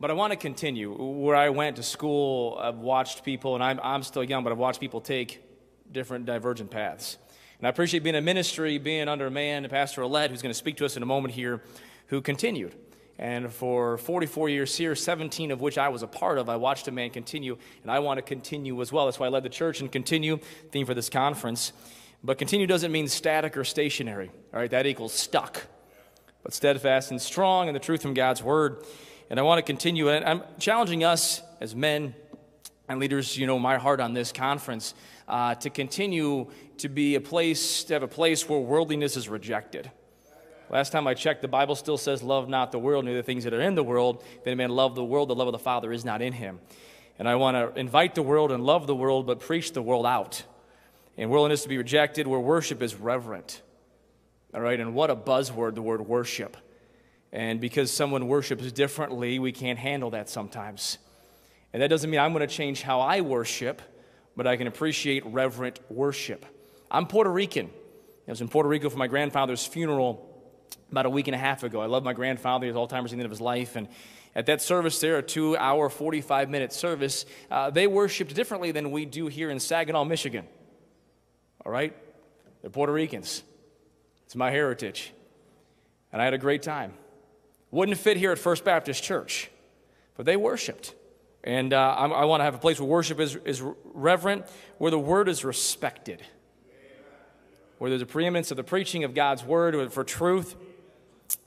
But I want to continue. Where I went to school, I've watched people, and I'm, I'm still young, but I've watched people take different divergent paths. And I appreciate being in ministry, being under a man, Pastor Ouellette, who's going to speak to us in a moment here, who continued. And for 44 years here, 17 of which I was a part of, I watched a man continue, and I want to continue as well. That's why I led the church and continue, theme for this conference. But continue doesn't mean static or stationary. All right, that equals stuck. But steadfast and strong in the truth from God's word. And I want to continue, and I'm challenging us as men and leaders, you know, my heart on this conference, uh, to continue to be a place, to have a place where worldliness is rejected. Last time I checked, the Bible still says, Love not the world, nor the things that are in the world. If any man love the world, the love of the Father is not in him. And I want to invite the world and love the world, but preach the world out. And worldliness to be rejected, where worship is reverent. All right, and what a buzzword, the word worship. And because someone worships differently, we can't handle that sometimes. And that doesn't mean I'm going to change how I worship, but I can appreciate reverent worship. I'm Puerto Rican. I was in Puerto Rico for my grandfather's funeral about a week and a half ago. I love my grandfather. He has Alzheimer's at the end of his life. And at that service there, a two hour, 45 minute service, uh, they worshiped differently than we do here in Saginaw, Michigan. All right? They're Puerto Ricans. It's my heritage. And I had a great time. Wouldn't fit here at First Baptist Church, but they worshiped. And uh, I, I want to have a place where worship is, is reverent, where the word is respected, where there's a preeminence of the preaching of God's word for truth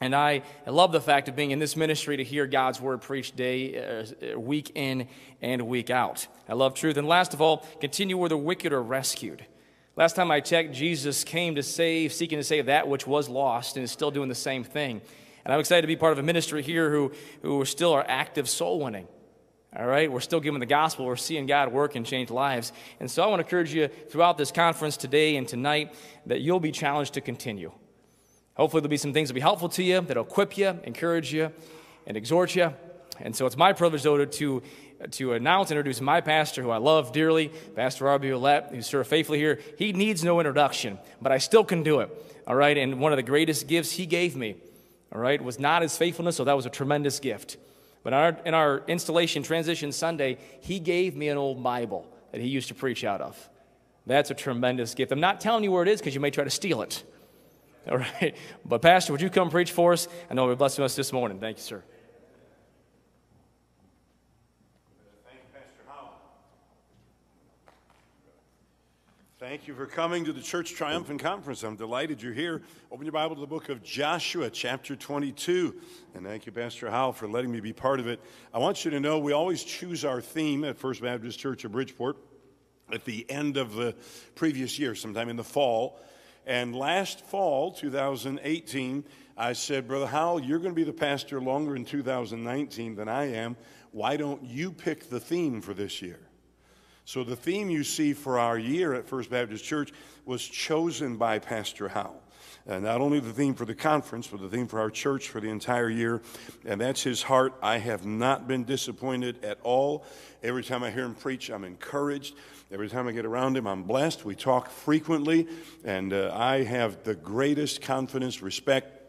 and I, I love the fact of being in this ministry to hear God's word preached day, uh, week in and week out. I love truth. And last of all, continue where the wicked are rescued. Last time I checked, Jesus came to save, seeking to save that which was lost, and is still doing the same thing. And I'm excited to be part of a ministry here who, who still are active soul winning. All right, we're still giving the gospel. We're seeing God work and change lives. And so I want to encourage you throughout this conference today and tonight that you'll be challenged to continue. Hopefully, there'll be some things that'll be helpful to you, that'll equip you, encourage you, and exhort you. And so it's my privilege, though, to, to announce and introduce my pastor, who I love dearly, Pastor Robbie Ouellette, who served faithfully here. He needs no introduction, but I still can do it. All right, and one of the greatest gifts he gave me, all right, was not his faithfulness, so that was a tremendous gift. But in our, in our installation transition Sunday, he gave me an old Bible that he used to preach out of. That's a tremendous gift. I'm not telling you where it is because you may try to steal it. All right. But, Pastor, would you come preach for us? I know you're blessing us this morning. Thank you, sir. Thank you for coming to the Church Triumphant Conference. I'm delighted you're here. Open your Bible to the book of Joshua, chapter 22. And thank you, Pastor Howell, for letting me be part of it. I want you to know we always choose our theme at First Baptist Church of Bridgeport at the end of the previous year, sometime in the fall. And last fall, 2018, I said, Brother Howell, you're going to be the pastor longer in 2019 than I am. Why don't you pick the theme for this year? So the theme you see for our year at First Baptist Church was chosen by Pastor Howell. Uh, not only the theme for the conference, but the theme for our church for the entire year. And that's his heart. I have not been disappointed at all. Every time I hear him preach, I'm encouraged. Every time I get around him, I'm blessed. We talk frequently, and uh, I have the greatest confidence, respect,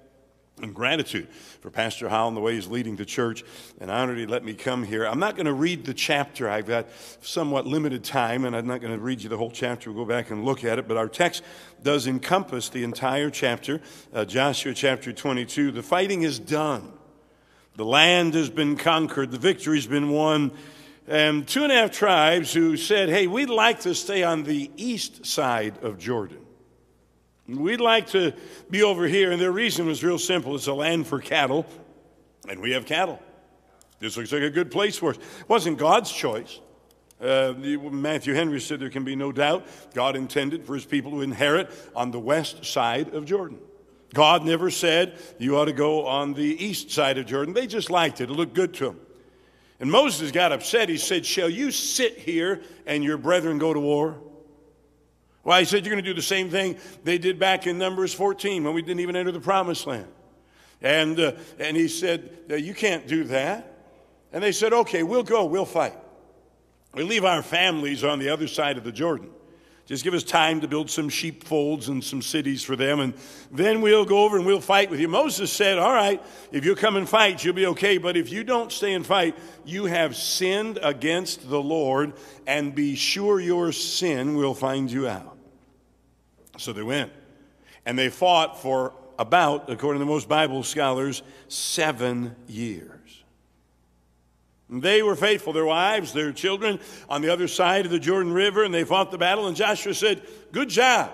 and gratitude for Pastor Howell and the way he's leading the church, and honored he let me come here. I'm not going to read the chapter. I've got somewhat limited time, and I'm not going to read you the whole chapter. We'll go back and look at it, but our text does encompass the entire chapter, uh, Joshua chapter 22. The fighting is done. The land has been conquered. The victory's been won and two and a half tribes who said, Hey, we'd like to stay on the east side of Jordan. We'd like to be over here. And their reason was real simple it's a land for cattle, and we have cattle. This looks like a good place for us. It wasn't God's choice. Uh, Matthew Henry said there can be no doubt God intended for his people to inherit on the west side of Jordan. God never said you ought to go on the east side of Jordan. They just liked it. It looked good to them. And Moses got upset. He said, Shall you sit here and your brethren go to war? Well, he said, You're going to do the same thing they did back in Numbers 14 when we didn't even enter the promised land. And, uh, and he said, You can't do that. And they said, Okay, we'll go, we'll fight. We leave our families on the other side of the Jordan. Just give us time to build some sheepfolds and some cities for them, and then we'll go over and we'll fight with you. Moses said, All right, if you come and fight, you'll be okay. But if you don't stay and fight, you have sinned against the Lord, and be sure your sin will find you out. So they went, and they fought for about, according to most Bible scholars, seven years. They were faithful, their wives, their children, on the other side of the Jordan River, and they fought the battle. And Joshua said, Good job.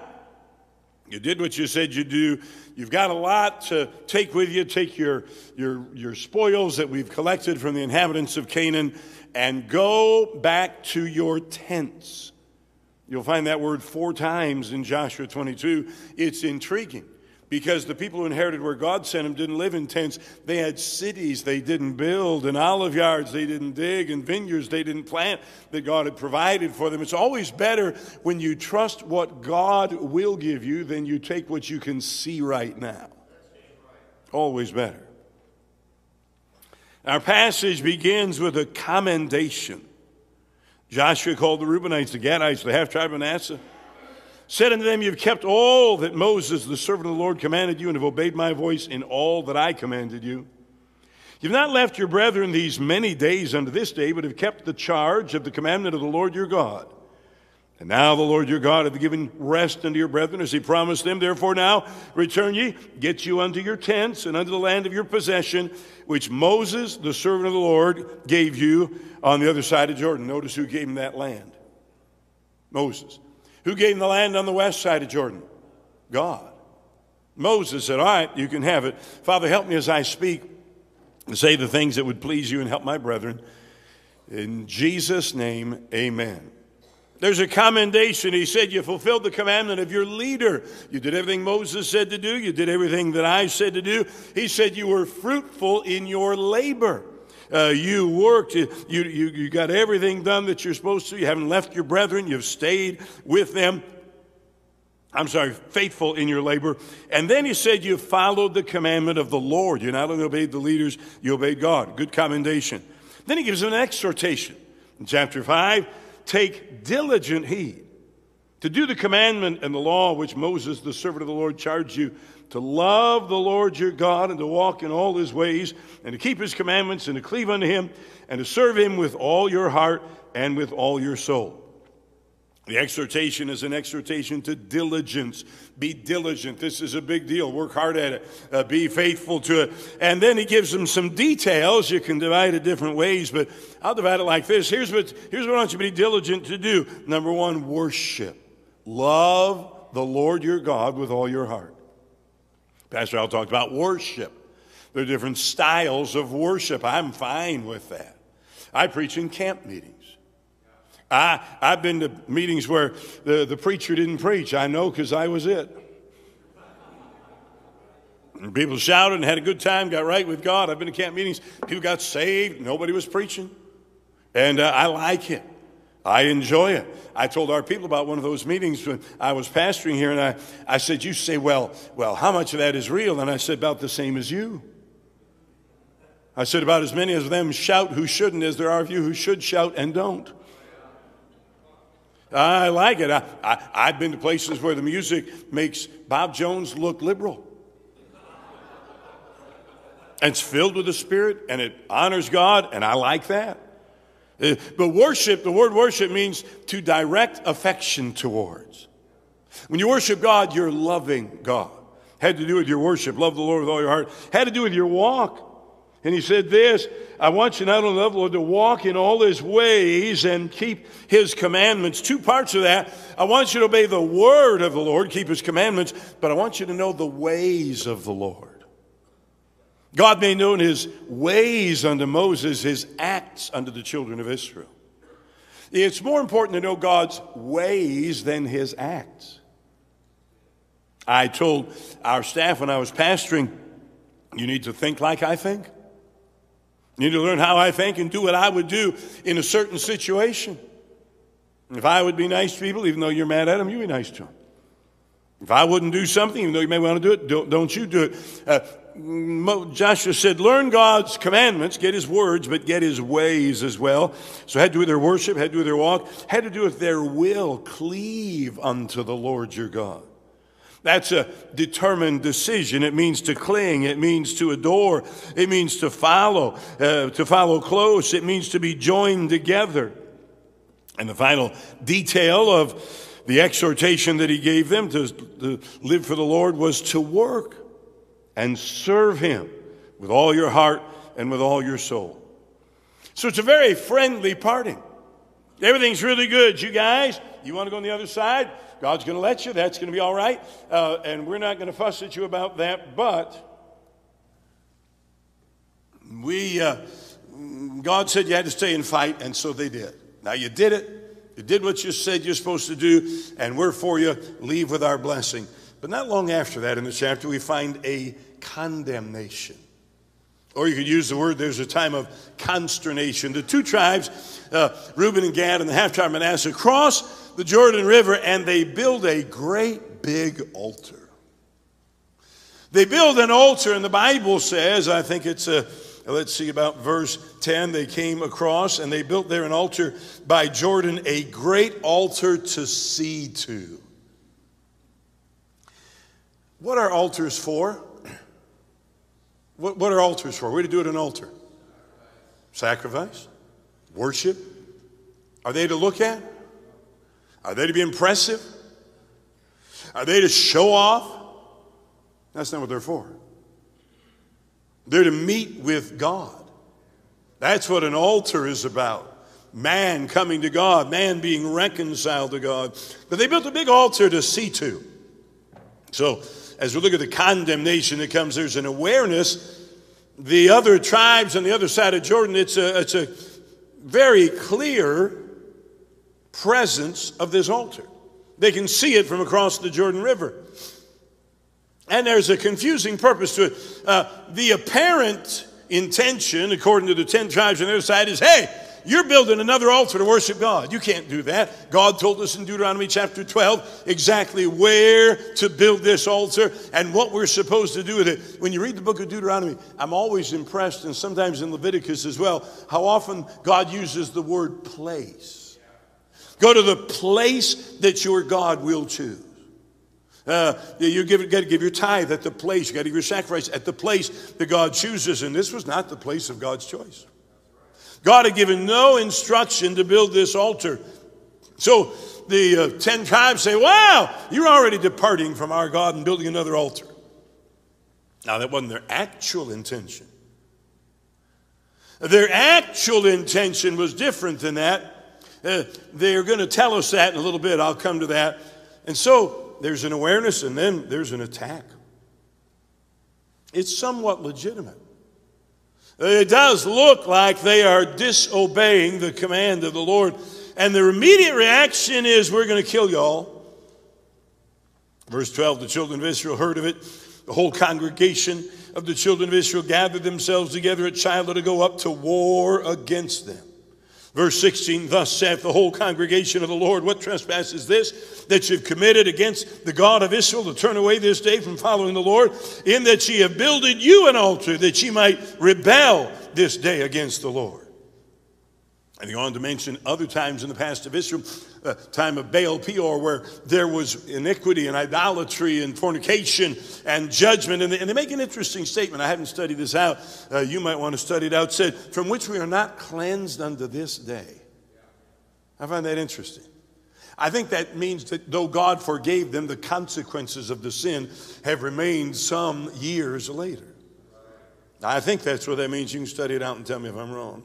You did what you said you'd do. You've got a lot to take with you. Take your, your, your spoils that we've collected from the inhabitants of Canaan and go back to your tents. You'll find that word four times in Joshua 22. It's intriguing because the people who inherited where God sent them didn't live in tents. They had cities they didn't build, and olive yards they didn't dig, and vineyards they didn't plant that God had provided for them. It's always better when you trust what God will give you than you take what you can see right now. Always better. Our passage begins with a commendation. Joshua called the Reubenites, the Gadites, the half tribe of Manasseh said unto them, You've kept all that Moses, the servant of the Lord, commanded you, and have obeyed my voice in all that I commanded you. You've not left your brethren these many days unto this day, but have kept the charge of the commandment of the Lord your God. And now the Lord your God hath given rest unto your brethren as he promised them. Therefore now return ye, get you unto your tents and unto the land of your possession, which Moses, the servant of the Lord, gave you on the other side of Jordan. Notice who gave him that land Moses. Who gave him the land on the west side of Jordan? God. Moses said, All right, you can have it. Father, help me as I speak and say the things that would please you and help my brethren. In Jesus' name, amen. There's a commendation. He said, You fulfilled the commandment of your leader. You did everything Moses said to do. You did everything that I said to do. He said, You were fruitful in your labor. Uh, you worked, you, you, you got everything done that you're supposed to. You haven't left your brethren, you've stayed with them. I'm sorry, faithful in your labor. And then he said, You followed the commandment of the Lord. You not only obeyed the leaders, you obeyed God. Good commendation. Then he gives an exhortation. In chapter 5, take diligent heed to do the commandment and the law which Moses, the servant of the Lord, charged you to love the Lord your God and to walk in all his ways and to keep his commandments and to cleave unto him and to serve him with all your heart and with all your soul. The exhortation is an exhortation to diligence. Be diligent. This is a big deal. Work hard at it. Uh, be faithful to it. And then he gives them some details. You can divide it different ways, but I'll divide it like this. Here's what, here's what I want you to be diligent to do. Number one, worship. Love the Lord your God with all your heart. Pastor Howell talked about worship. There are different styles of worship. I'm fine with that. I preach in camp meetings. I, I've been to meetings where the, the preacher didn't preach. I know because I was it. And people shouted and had a good time, got right with God. I've been to camp meetings. People got saved. Nobody was preaching. And uh, I like it. I enjoy it. I told our people about one of those meetings when I was pastoring here, and I, I said, You say, well, well, how much of that is real? And I said, About the same as you. I said, About as many of them shout who shouldn't as there are of you who should shout and don't. I like it. I, I, I've been to places where the music makes Bob Jones look liberal. And it's filled with the Spirit and it honors God, and I like that. Uh, but worship, the word worship means to direct affection towards. When you worship God, you're loving God. Had to do with your worship. Love the Lord with all your heart. Had to do with your walk. And he said this I want you not only Lord, to walk in all his ways and keep his commandments. Two parts of that. I want you to obey the word of the Lord, keep his commandments, but I want you to know the ways of the Lord. God made known his ways unto Moses, his acts unto the children of Israel. It's more important to know God's ways than his acts. I told our staff when I was pastoring, you need to think like I think. You need to learn how I think and do what I would do in a certain situation. If I would be nice to people, even though you're mad at them, you be nice to them. If I wouldn't do something, even though you may want to do it, don't, don't you do it. Uh, Joshua said, Learn God's commandments, get his words, but get his ways as well. So had to do with their worship, had to do with their walk, had to do with their will. Cleave unto the Lord your God. That's a determined decision. It means to cling. It means to adore. It means to follow, uh, to follow close. It means to be joined together. And the final detail of the exhortation that he gave them to, to live for the Lord was to work and serve him with all your heart and with all your soul. So it's a very friendly parting. Everything's really good. You guys, you want to go on the other side? God's going to let you. That's going to be all right. Uh, and we're not going to fuss at you about that. But we, uh, God said you had to stay and fight, and so they did. Now you did it. You did what you said you're supposed to do, and we're for you. Leave with our blessing. But not long after that in the chapter, we find a condemnation. Or you could use the word, there's a time of consternation. The two tribes, uh, Reuben and Gad and the half tribe of Manasseh, cross the Jordan River and they build a great big altar. They build an altar, and the Bible says, I think it's a, let's see, about verse 10, they came across and they built there an altar by Jordan, a great altar to see to. What are altars for? What, what are altars for? Do you do at an altar? Sacrifice? Worship? Are they to look at? Are they to be impressive? Are they to show off? That's not what they're for. They're to meet with God. That's what an altar is about. Man coming to God, man being reconciled to God. But they built a big altar to see to. So, as we look at the condemnation that comes, there's an awareness. The other tribes on the other side of Jordan, it's a, it's a very clear presence of this altar. They can see it from across the Jordan River. And there's a confusing purpose to it. Uh, the apparent intention, according to the 10 tribes on the other side, is hey, you're building another altar to worship God. You can't do that. God told us in Deuteronomy chapter 12 exactly where to build this altar and what we're supposed to do with it. When you read the book of Deuteronomy, I'm always impressed, and sometimes in Leviticus as well, how often God uses the word place. Go to the place that your God will choose. Uh, you give, got to give your tithe at the place. You got to give your sacrifice at the place that God chooses. And this was not the place of God's choice. God had given no instruction to build this altar. So the uh, ten tribes say, Wow, you're already departing from our God and building another altar. Now, that wasn't their actual intention. Their actual intention was different than that. Uh, they're going to tell us that in a little bit. I'll come to that. And so there's an awareness and then there's an attack. It's somewhat legitimate. It does look like they are disobeying the command of the Lord. And their immediate reaction is, We're going to kill y'all. Verse 12 the children of Israel heard of it. The whole congregation of the children of Israel gathered themselves together at Shiloh to go up to war against them. Verse 16, thus saith the whole congregation of the Lord, What trespass is this that you've committed against the God of Israel to turn away this day from following the Lord, in that ye have builded you an altar that ye might rebel this day against the Lord? And he on to mention other times in the past of Israel, uh, time of Baal Peor, where there was iniquity and idolatry and fornication and judgment. And they, and they make an interesting statement. I haven't studied this out. Uh, you might want to study it out. Said, From which we are not cleansed unto this day. I find that interesting. I think that means that though God forgave them, the consequences of the sin have remained some years later. I think that's what that means. You can study it out and tell me if I'm wrong.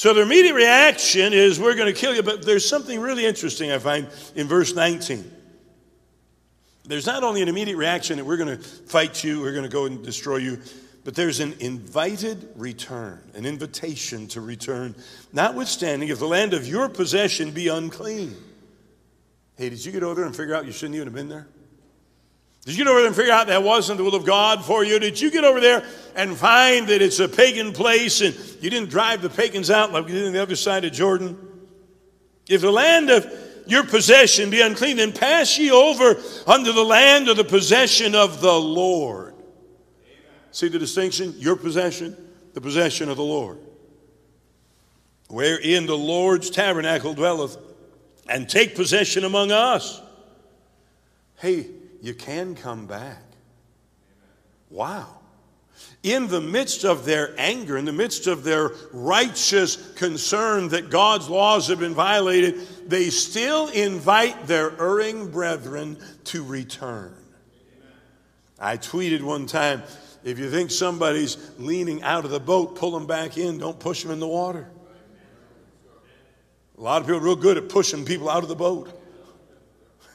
So their immediate reaction is, We're going to kill you. But there's something really interesting I find in verse 19. There's not only an immediate reaction that we're going to fight you, we're going to go and destroy you, but there's an invited return, an invitation to return, notwithstanding if the land of your possession be unclean. Hey, did you get over there and figure out you shouldn't even have been there? Did you get over there and figure out that wasn't the will of God for you? Did you get over there and find that it's a pagan place and you didn't drive the pagans out like you did on the other side of Jordan? If the land of your possession be unclean, then pass ye over unto the land of the possession of the Lord. See the distinction? Your possession, the possession of the Lord. Wherein the Lord's tabernacle dwelleth, and take possession among us. Hey, you can come back. Wow in the midst of their anger, in the midst of their righteous concern that God's laws have been violated, they still invite their erring brethren to return. I tweeted one time if you think somebody's leaning out of the boat, pull them back in, don't push them in the water. A lot of people are real good at pushing people out of the boat.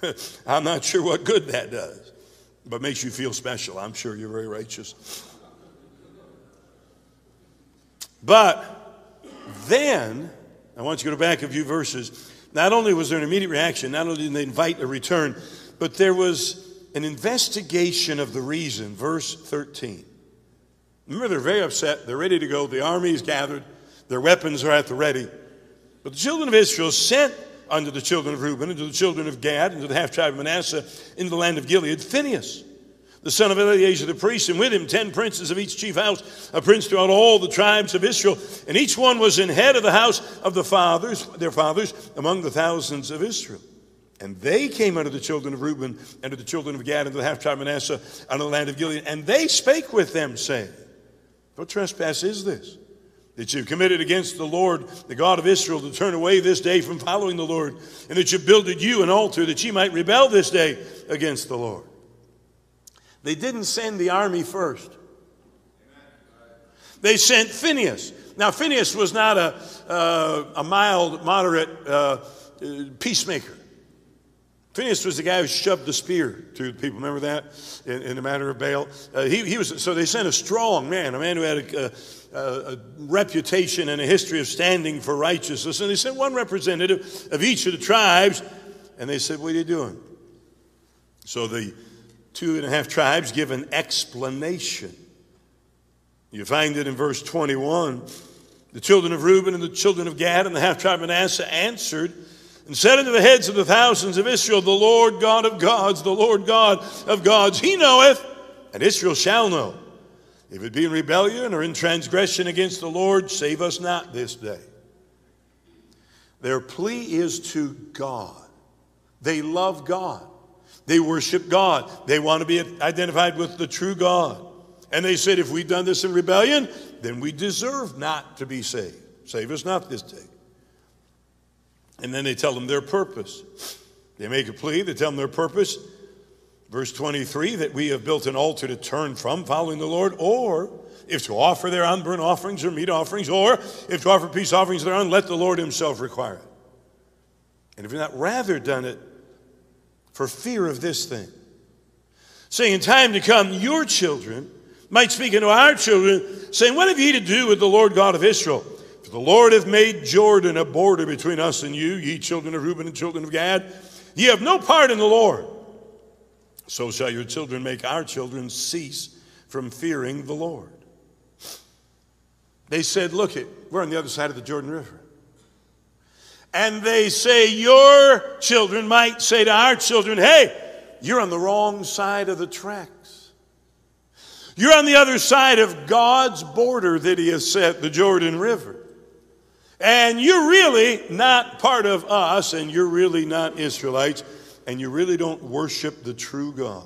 I'm not sure what good that does, but makes you feel special. I'm sure you're very righteous. But then, I want you to go back a few verses. Not only was there an immediate reaction, not only did they invite a return, but there was an investigation of the reason. Verse 13. Remember, they're very upset. They're ready to go. The army is gathered. Their weapons are at the ready. But the children of Israel sent unto the children of Reuben, and to the children of Gad, and to the half tribe of Manasseh, into the land of Gilead, Phinehas the son of Eleazar the priest, and with him ten princes of each chief house, a prince throughout all the tribes of Israel. And each one was in head of the house of the fathers, their fathers, among the thousands of Israel. And they came unto the children of Reuben, and to the children of Gad, and to the half tribe of Manasseh, unto the land of Gilead. And they spake with them, saying, What trespass is this? That you've committed against the Lord, the God of Israel, to turn away this day from following the Lord, and that you builded you an altar, that ye might rebel this day against the Lord. They didn't send the army first. They sent Phinehas. Now, Phinehas was not a, uh, a mild, moderate uh, peacemaker. Phinehas was the guy who shoved the spear to the people. Remember that in, in the matter of Baal? Uh, he, he, was, so they sent a strong man, a man who had a, a, a, reputation and a history of standing for righteousness. And they sent one representative of each of the tribes, and they said, What are you doing? So the two and a half tribes give an explanation. You find it in verse 21. The children of Reuben and the children of Gad and the half tribe of Manasseh answered and said unto the heads of the thousands of Israel, The Lord God of gods, the Lord God of gods, he knoweth, and Israel shall know. If it be in rebellion or in transgression against the Lord, save us not this day. Their plea is to God. They love God. They worship God. They want to be identified with the true God. And they said, if we've done this in rebellion, then we deserve not to be saved. Save us not this day. And then they tell them their purpose. They make a plea, they tell them their purpose. Verse 23 that we have built an altar to turn from following the Lord, or if to offer their unburnt offerings or meat offerings, or if to offer peace offerings thereon, let the Lord Himself require it. And if you've not rather done it for fear of this thing. Saying, in time to come, your children might speak unto our children, saying, What have ye to do with the Lord God of Israel? The Lord hath made Jordan a border between us and you, ye children of Reuben and children of Gad. Ye have no part in the Lord. So shall your children make our children cease from fearing the Lord. They said, Look, it, we're on the other side of the Jordan River and they say, Your children might say to our children, Hey, you're on the wrong side of the tracks. You're on the other side of God's border that He has set, the Jordan River. And you're really not part of us, and you're really not Israelites, and you really don't worship the true God.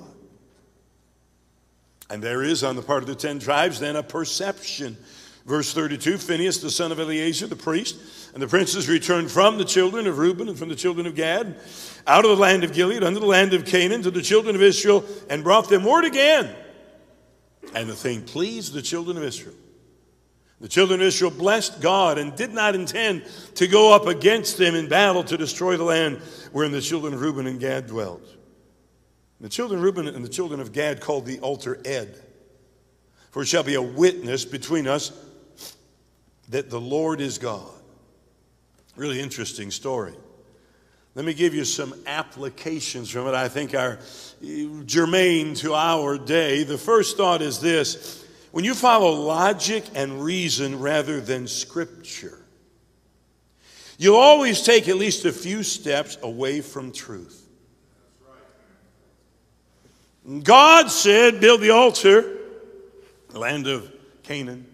And there is on the part of the ten tribes then a perception Verse 32 Phinehas, the son of Eleazar, the priest, and the princes returned from the children of Reuben and from the children of Gad, out of the land of Gilead, unto the land of Canaan, to the children of Israel, and brought them word again. And the thing pleased the children of Israel. The children of Israel blessed God and did not intend to go up against them in battle to destroy the land wherein the children of Reuben and Gad dwelt. The children of Reuben and the children of Gad called the altar Ed. For it shall be a witness between us that the Lord is God. Really interesting story. Let me give you some applications from it I think are germane to our day. The first thought is this when you follow logic and reason rather than scripture, you'll always take at least a few steps away from truth. God said, Build the altar. the land of Canaan.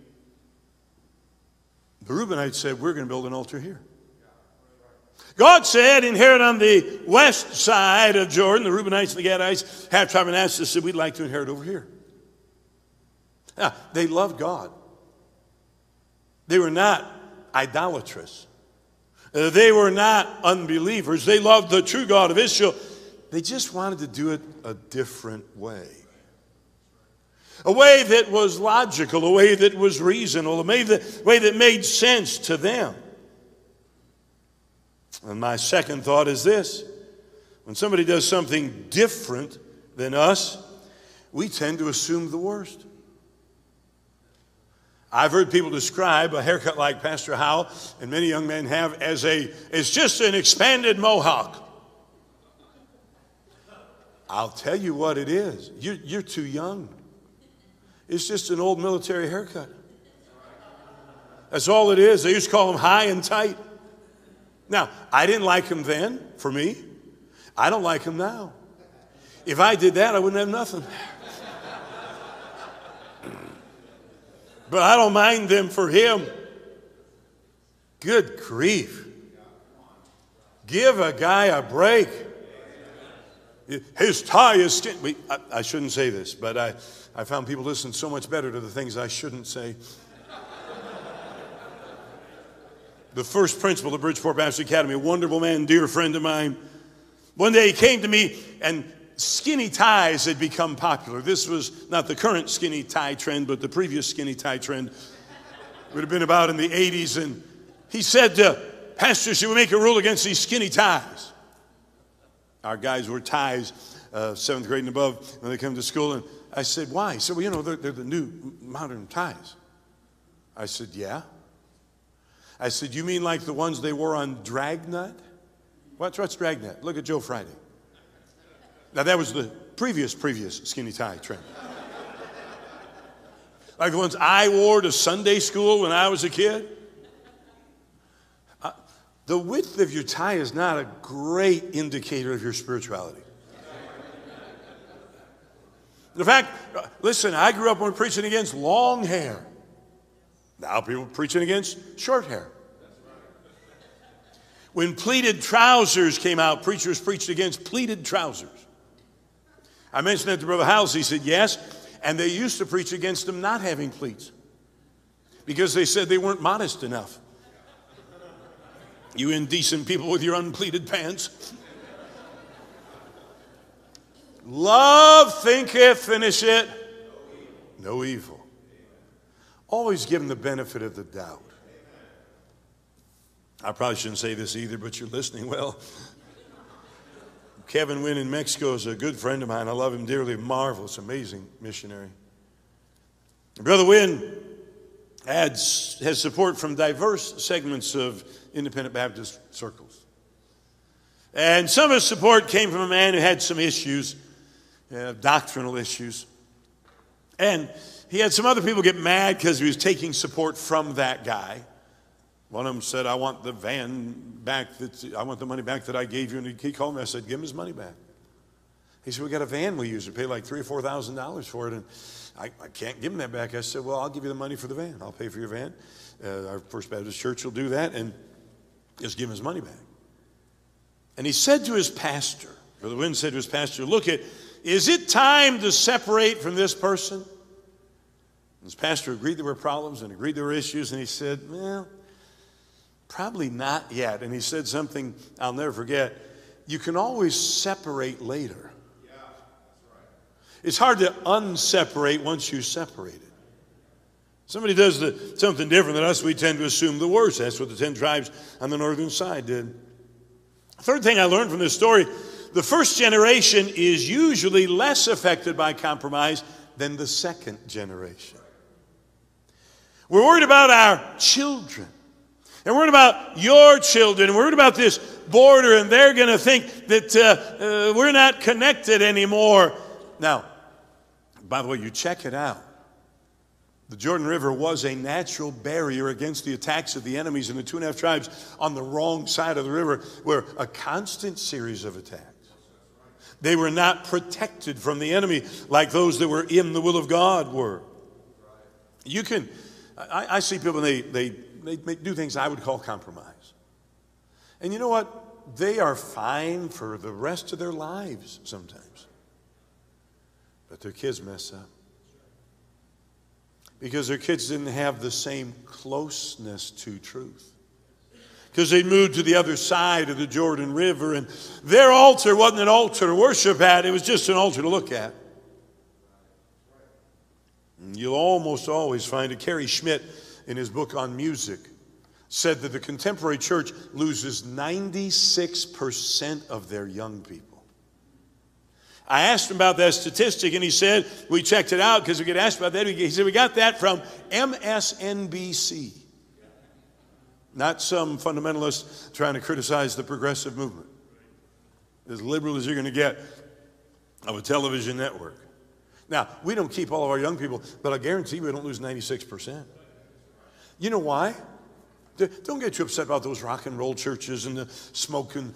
The Reubenites said, We're going to build an altar here. God said, inherit on the west side of Jordan. The Reubenites and the Gadites, half tribe Manasseh said, We'd like to inherit over here. Now, they loved God. They were not idolatrous. Uh, they were not unbelievers. They loved the true God of Israel. They just wanted to do it a different way. A way that was logical, a way that was reasonable, a way that, way that made sense to them. And my second thought is this when somebody does something different than us, we tend to assume the worst. I've heard people describe a haircut like Pastor Howell, and many young men have, as a, it's just an expanded mohawk. I'll tell you what it is. You're, you're too young. It's just an old military haircut. That's all it is. They used to call them high and tight. Now, I didn't like him then, for me. I don't like him now. If I did that, I wouldn't have nothing. But I don't mind them for him. Good grief. Give a guy a break. His tie is skin. I, I shouldn't say this, but I, I found people listen so much better to the things I shouldn't say. the first principal of Bridgeport Baptist Academy, a wonderful man, dear friend of mine. One day he came to me and skinny ties had become popular. This was not the current skinny tie trend, but the previous skinny tie trend. Would have been about in the 80s. And he said, Pastor, should we make a rule against these skinny ties? Our guys were ties, uh, seventh grade and above, when they come to school. And I said, Why? He said, Well, you know, they're, they're the new modern ties. I said, Yeah. I said, You mean like the ones they wore on Dragnet? What's, what's Dragnet? Look at Joe Friday. Now, that was the previous, previous skinny tie trend. like the ones I wore to Sunday school when I was a kid. Uh, the width of your tie is not a great indicator of your spirituality. In fact, listen, I grew up when preaching against long hair. Now people are preaching against short hair. When pleated trousers came out, preachers preached against pleated trousers. I mentioned that to Brother House. He said, yes. And they used to preach against them not having pleats because they said they weren't modest enough. You indecent people with your unpleated pants. Love thinketh, finish it, no evil. Always give them the benefit of the doubt. I probably shouldn't say this either, but you're listening well. Kevin Wynn in Mexico is a good friend of mine. I love him dearly. Marvelous, amazing missionary. Brother Wynn adds, has support from diverse segments of independent Baptist circles. And some of his support came from a man who had some issues uh, doctrinal issues. And he had some other people get mad because he was taking support from that guy. One of them said, I want the van back, that, I want the money back that I gave you. And he called me, I said, give him his money back. He said, we got a van we use. We pay like three or four thousand dollars for it. And I, I, can't give him that back. I said, well, I'll give you the money for the van. I'll pay for your van. Uh, our First Baptist Church will do that. And just give him his money back. And he said to his pastor, Brother Wynn said to his pastor, look at is it time to separate from this person? And His pastor agreed there were problems and agreed there were issues, and he said, Well, probably not yet. And he said something I'll never forget. You can always separate later. It's hard to unseparate once you separate it. Somebody does the, something different than us, we tend to assume the worst. That's what the 10 tribes on the northern side did. Third thing I learned from this story the first generation is usually less affected by compromise than the second generation. We're worried about our children. And we're worried about your children. We're worried about this border, and they're going to think that uh, uh, we're not connected anymore. Now, by the way, you check it out. The Jordan River was a natural barrier against the attacks of the enemies, and the two and a half tribes on the wrong side of the river were a constant series of attacks. They were not protected from the enemy like those that were in the will of God were. You can, I, I see people, they, they, they, do things I would call compromise. And you know what? They are fine for the rest of their lives sometimes. But their kids mess up. Because their kids didn't have the same closeness to truth. Because they moved to the other side of the Jordan River, and their altar wasn't an altar to worship at, it was just an altar to look at. You'll almost always find a Kerry Schmidt, in his book on music, said that the contemporary church loses 96% of their young people. I asked him about that statistic, and he said, We checked it out because we get asked about that. He said, We got that from MSNBC, not some fundamentalist trying to criticize the progressive movement. As liberal as you're going to get of a television network. Now, we don't keep all of our young people, but I guarantee we don't lose 96%. You know why? Don't get too upset about those rock and roll churches and the smoking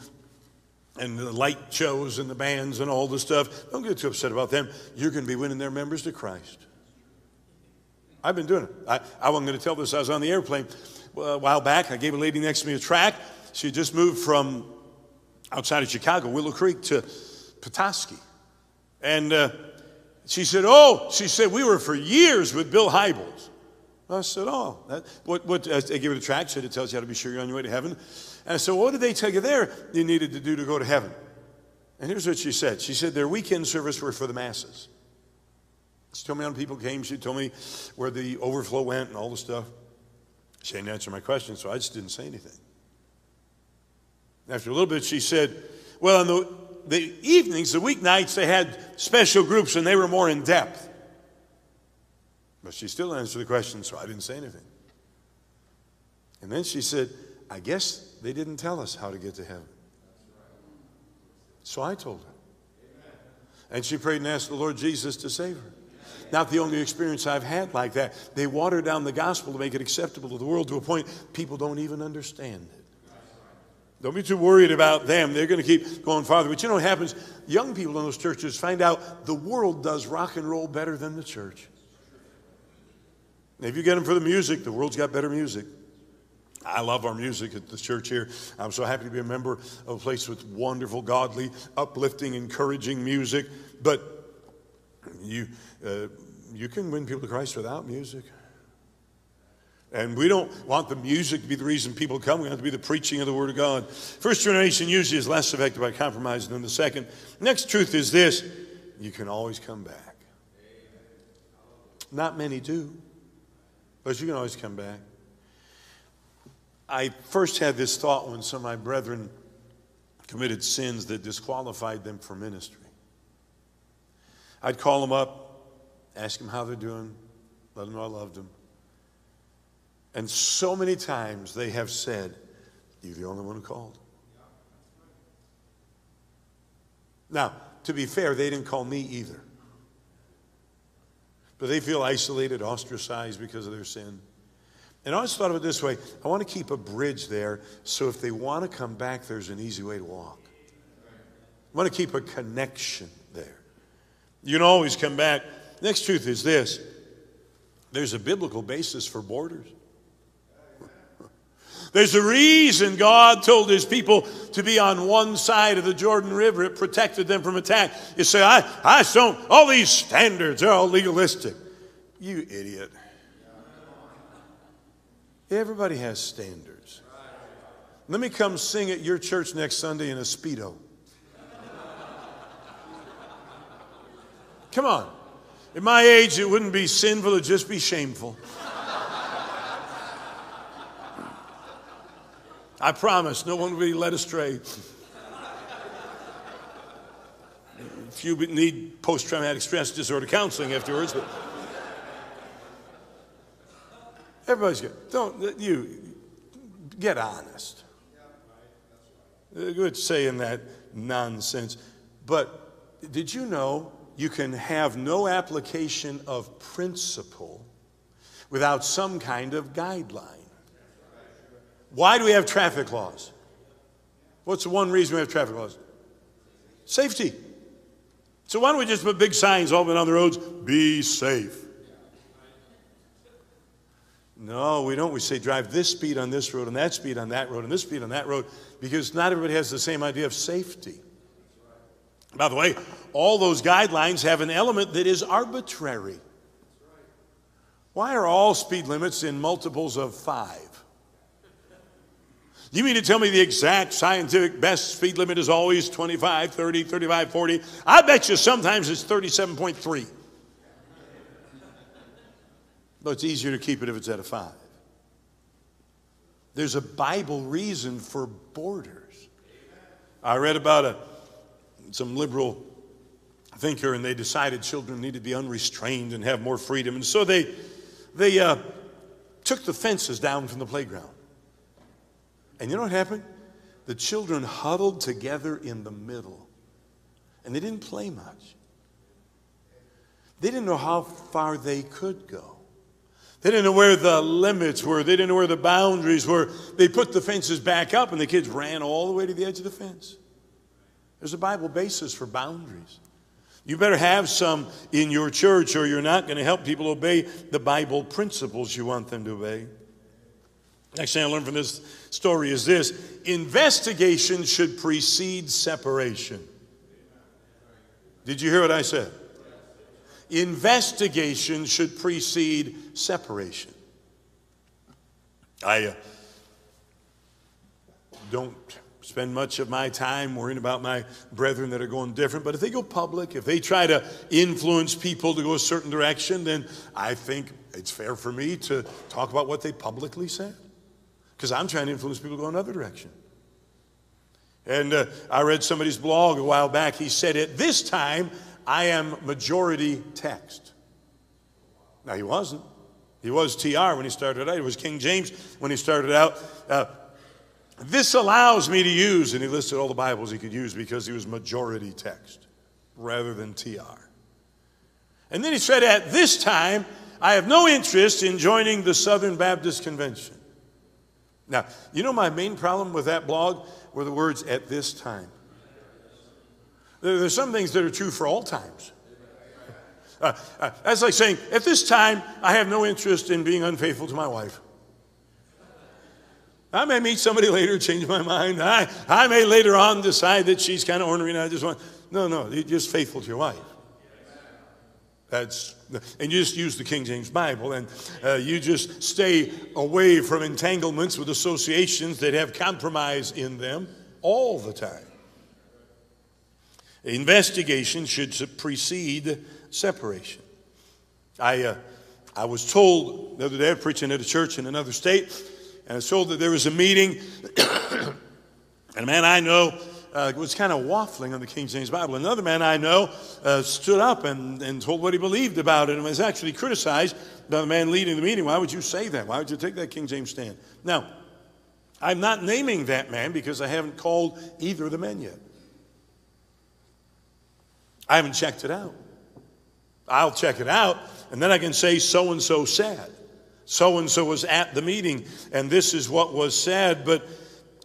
and the light shows and the bands and all the stuff. Don't get too upset about them. You're going to be winning their members to Christ. I've been doing it. I, I wasn't going to tell this. I was on the airplane a while back. I gave a lady next to me a track. She just moved from outside of Chicago, Willow Creek, to Petoskey. And uh, she said, Oh, she said, we were for years with Bill Hybels. I said, Oh, that, what, what, uh, they give her the track, said it tells you how to be sure you're on your way to heaven. And I said, What did they tell you there you needed to do to go to heaven? And here's what she said She said, Their weekend service were for the masses. She told me how many people came. She told me where the overflow went and all the stuff. She didn't answer my question, so I just didn't say anything. After a little bit, she said, Well, in the, the evenings, the weeknights, they had special groups and they were more in depth. But she still answered the question, so I didn't say anything. And then she said, I guess they didn't tell us how to get to heaven. So I told her. And she prayed and asked the Lord Jesus to save her. Not the only experience I've had like that. They water down the gospel to make it acceptable to the world to a point people don't even understand it. Don't be too worried about them. They're going to keep going farther. But you know what happens? Young people in those churches find out the world does rock and roll better than the church. If you get them for the music, the world's got better music. I love our music at the church here. I'm so happy to be a member of a place with wonderful, godly, uplifting, encouraging music. But you, uh, you can win people to Christ without music. And we don't want the music to be the reason people come. We want it to be the preaching of the Word of God. First generation usually is less affected by compromise than the second. Next truth is this you can always come back. Not many do. But you can always come back. I first had this thought when some of my brethren committed sins that disqualified them for ministry. I'd call them up, ask them how they're doing, let them know I loved them. And so many times they have said, You're the only one who called. Now, to be fair, they didn't call me either but they feel isolated, ostracized because of their sin. And I always thought of it this way I want to keep a bridge there so if they want to come back, there's an easy way to walk. I want to keep a connection there. You can always come back. Next truth is this there's a biblical basis for borders. There's a reason God told his people to be on one side of the Jordan River. It protected them from attack. You say, I, I don't, all these standards are all legalistic. You idiot. Everybody has standards. Let me come sing at your church next Sunday in a Speedo. Come on. At my age, it wouldn't be sinful, it'd just be shameful. I promise no one will be led astray. If you need post traumatic stress disorder counseling afterwards, but everybody's good. Don't you get honest. Good saying that nonsense. But did you know you can have no application of principle without some kind of guideline? Why do we have traffic laws? What's the one reason we have traffic laws? Safety. So why don't we just put big signs all on the roads? Be safe. No, we don't. We say drive this speed on this road and that speed on that road and this speed on that road because not everybody has the same idea of safety. By the way, all those guidelines have an element that is arbitrary. Why are all speed limits in multiples of five? You mean to tell me the exact scientific best speed limit is always 25, 30, 35, 40? I bet you sometimes it's 37.3. But it's easier to keep it if it's at a five. There's a Bible reason for borders. I read about a, some liberal thinker, and they decided children need to be unrestrained and have more freedom. And so they, they uh, took the fences down from the playground. And you know what happened? The children huddled together in the middle, and they didn't play much. They didn't know how far they could go. They didn't know where the limits were. They didn't know where the boundaries were. They put the fences back up, and the kids ran all the way to the edge of the fence. There's a Bible basis for boundaries. You better have some in your church, or you're not going to help people obey the Bible principles you want them to obey. Next thing I learned from this story is this investigation should precede separation. Did you hear what I said? Investigation should precede separation. I uh, don't spend much of my time worrying about my brethren that are going different, but if they go public, if they try to influence people to go a certain direction, then I think it's fair for me to talk about what they publicly said. Because I'm trying to influence people to go another direction. And uh, I read somebody's blog a while back. He said, At this time, I am majority text. Now, he wasn't. He was TR when he started out. He was King James when he started out. Uh, this allows me to use, and he listed all the Bibles he could use because he was majority text rather than TR. And then he said, At this time, I have no interest in joining the Southern Baptist Convention. Now, you know my main problem with that blog were the words at this time. There's some things that are true for all times. Uh, uh, that's like saying, at this time, I have no interest in being unfaithful to my wife. I may meet somebody later, change my mind. I, I may later on decide that she's kind of ornery and I just want. No, no, you're just faithful to your wife. That's, and you just use the King James Bible and uh, you just stay away from entanglements with associations that have compromise in them all the time. Investigation should precede separation. I, uh, I was told the other day, preaching at a church in another state, and I was told that there was a meeting, and a man I know uh, was kind of waffling on the King James Bible. Another man I know uh, stood up and, and told what he believed about it and was actually criticized by the man leading the meeting. Why would you say that? Why would you take that King James stand? Now, I'm not naming that man because I haven't called either of the men yet. I haven't checked it out. I'll check it out, and then I can say so and so said. So and so was at the meeting, and this is what was said. But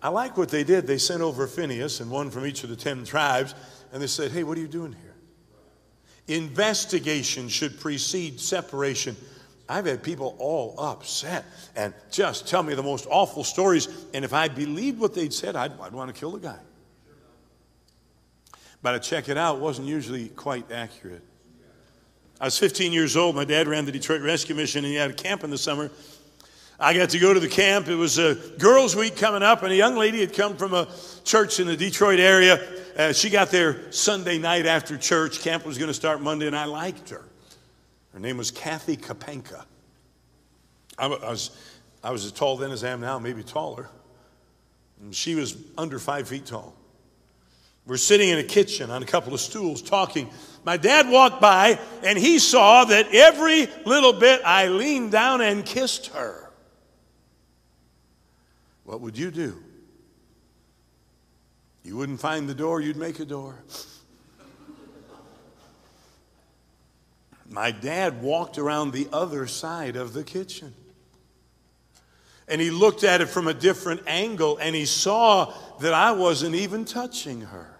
I like what they did. They sent over Phinehas and one from each of the 10 tribes, and they said, Hey, what are you doing here? Investigation should precede separation. I've had people all upset and just tell me the most awful stories. And if I believed what they'd said, I'd, I'd want to kill the guy. But I check it out, it wasn't usually quite accurate. I was 15 years old. My dad ran the Detroit Rescue Mission, and he had a camp in the summer. I got to go to the camp. It was a girls' week coming up, and a young lady had come from a church in the Detroit area. Uh, she got there Sunday night after church. Camp was going to start Monday, and I liked her. Her name was Kathy Kapenka. I was, I was as tall then as I am now, maybe taller. And she was under five feet tall. We're sitting in a kitchen on a couple of stools talking. My dad walked by and he saw that every little bit I leaned down and kissed her. What would you do? You wouldn't find the door, you'd make a door. My dad walked around the other side of the kitchen. And he looked at it from a different angle and he saw that I wasn't even touching her.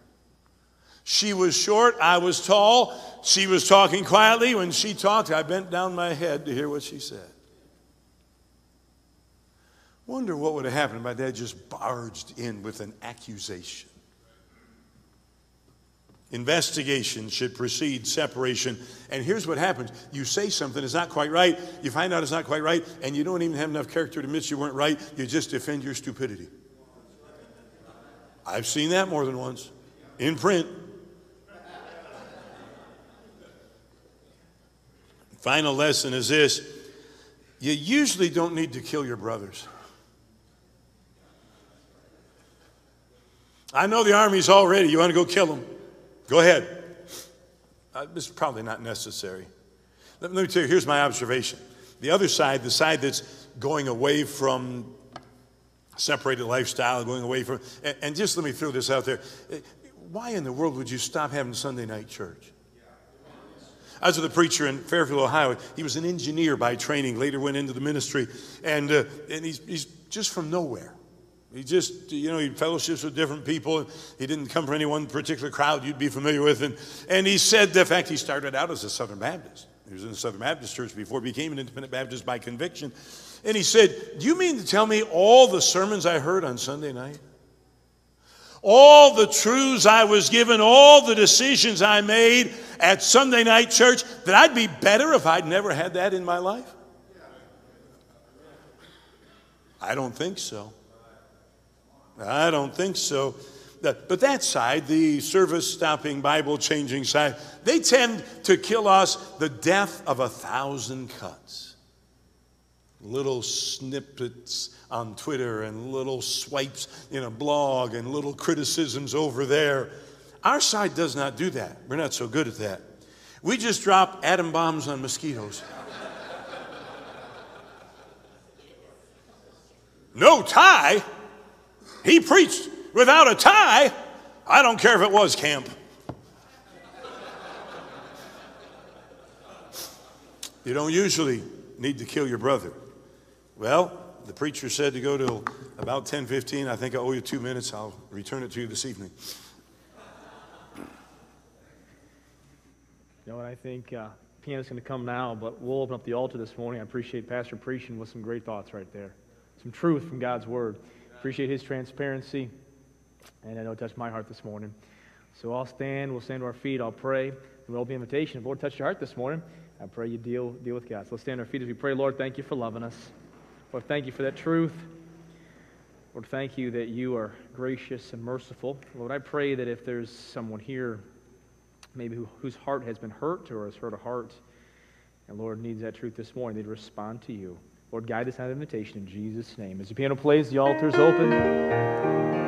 She was short, I was tall. She was talking quietly. When she talked, I bent down my head to hear what she said. Wonder what would have happened if my dad just barged in with an accusation. Investigation should precede separation. And here's what happens you say something is not quite right, you find out it's not quite right, and you don't even have enough character to admit you weren't right, you just defend your stupidity. I've seen that more than once in print. Final lesson is this you usually don't need to kill your brothers. I know the army's all ready. You want to go kill them? Go ahead. Uh, this is probably not necessary. Let, let me tell you, here's my observation. The other side, the side that's going away from separated lifestyle, going away from, and, and just let me throw this out there. Uh, why in the world would you stop having Sunday night church? I was with a preacher in Fairfield, Ohio. He was an engineer by training, later went into the ministry, and, uh, and he's, he's just from nowhere. He just, you know, he fellowships with different people. He didn't come from any one particular crowd you'd be familiar with. And, and he said, the fact he started out as a Southern Baptist. He was in the Southern Baptist church before he became an independent Baptist by conviction. And he said, Do you mean to tell me all the sermons I heard on Sunday night? All the truths I was given, all the decisions I made at Sunday night church, that I'd be better if I'd never had that in my life? I don't think so. I don't think so. But that side, the service stopping, Bible changing side, they tend to kill us the death of a thousand cuts. Little snippets on Twitter and little swipes in a blog and little criticisms over there. Our side does not do that. We're not so good at that. We just drop atom bombs on mosquitoes. no tie? He preached without a tie. I don't care if it was camp. You don't usually need to kill your brother. Well, the preacher said to go till about 10:15. I think I owe you two minutes. I'll return it to you this evening. You know what I think? Uh, piano's going to come now, but we'll open up the altar this morning. I appreciate Pastor preaching with some great thoughts right there, some truth from God's Word. Appreciate his transparency, and I know it touched my heart this morning. So I'll stand, we'll stand to our feet, I'll pray, and we'll be invitation. If Lord touched your heart this morning, I pray you deal, deal with God. So let's stand on our feet as we pray. Lord, thank you for loving us. Lord, thank you for that truth. Lord, thank you that you are gracious and merciful. Lord, I pray that if there's someone here, maybe who, whose heart has been hurt or has hurt a heart, and Lord needs that truth this morning, they'd respond to you. Lord, guide us out of invitation in Jesus' name. As the piano plays, the altar is open.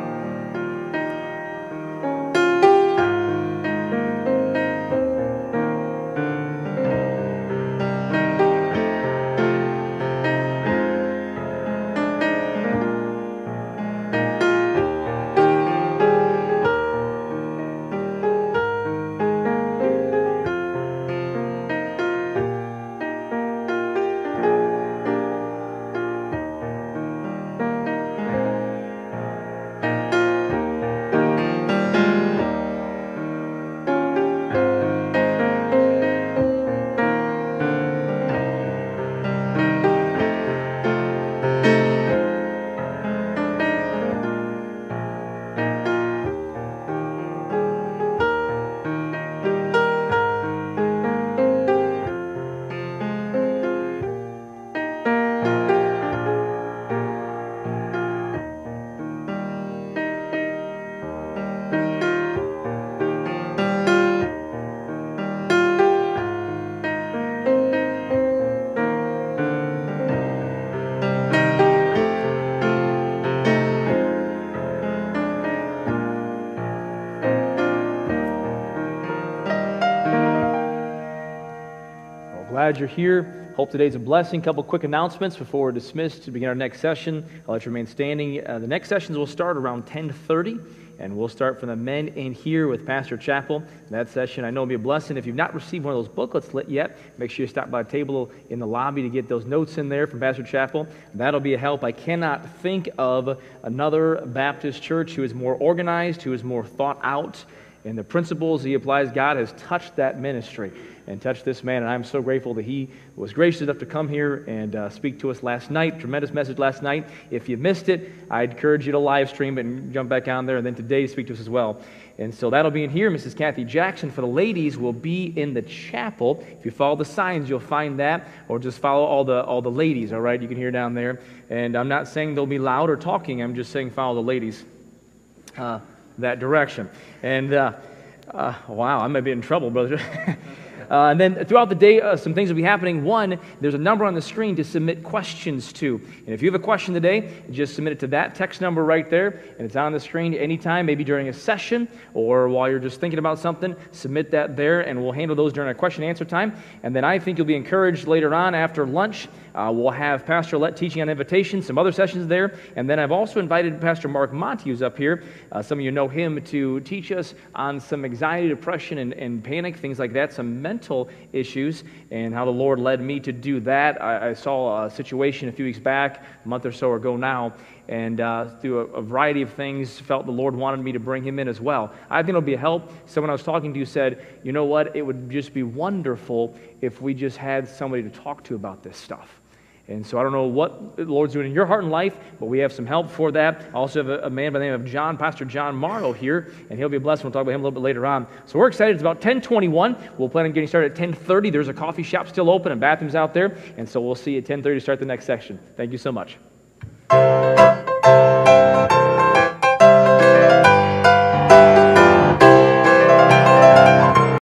Glad you're here. Hope today's a blessing. Couple quick announcements before we're dismissed to begin our next session. I'll let you remain standing. Uh, the next sessions will start around 10:30, and we'll start from the men in here with Pastor Chappell. That session I know will be a blessing. If you've not received one of those booklets yet, make sure you stop by a table in the lobby to get those notes in there from Pastor Chappell. That'll be a help. I cannot think of another Baptist church who is more organized, who is more thought out and the principles he applies, God has touched that ministry and touched this man. And I'm so grateful that he was gracious enough to come here and uh, speak to us last night. Tremendous message last night. If you missed it, I encourage you to live stream it and jump back on there, and then today speak to us as well. And so that'll be in here. Mrs. Kathy Jackson for the ladies will be in the chapel. If you follow the signs, you'll find that, or just follow all the all the ladies. All right, you can hear down there. And I'm not saying they'll be loud or talking. I'm just saying follow the ladies uh, that direction. And uh, uh, wow, I may be in trouble, brother. Uh, and then throughout the day, uh, some things will be happening. One, there's a number on the screen to submit questions to. And if you have a question today, just submit it to that text number right there. And it's on the screen anytime, maybe during a session or while you're just thinking about something. Submit that there, and we'll handle those during our question and answer time. And then I think you'll be encouraged later on after lunch. Uh, we'll have Pastor Let teaching on invitation, some other sessions there. And then I've also invited Pastor Mark Monty, who's up here. Uh, some of you know him to teach us on some anxiety, depression, and, and panic, things like that, some mental issues, and how the Lord led me to do that. I, I saw a situation a few weeks back, a month or so ago now, and uh, through a, a, variety of things, felt the Lord wanted me to bring him in as well. I think it'll be a help. Someone I was talking to said, you know what? It would just be wonderful if we just had somebody to talk to about this stuff. And so I don't know what the Lord's doing in your heart and life, but we have some help for that. I also have a, a, man by the name of John, Pastor John Morrow here, and he'll be blessed. We'll talk about him a little bit later on. So we're excited. It's about 1021. We'll plan on getting started at 1030. There's a coffee shop still open and bathrooms out there. And so we'll see you at 1030 to start the next section. Thank you so much.